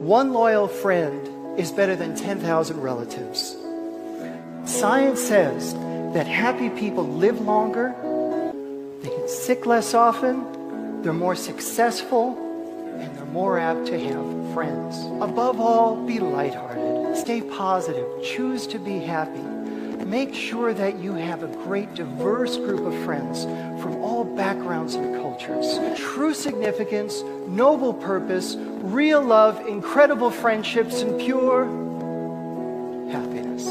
One loyal friend is better than 10,000 relatives. Science says that happy people live longer, they get sick less often, they're more successful, and they're more apt to have friends. Above all, be lighthearted, stay positive, choose to be happy make sure that you have a great diverse group of friends from all backgrounds and cultures. True significance, noble purpose, real love, incredible friendships, and pure happiness.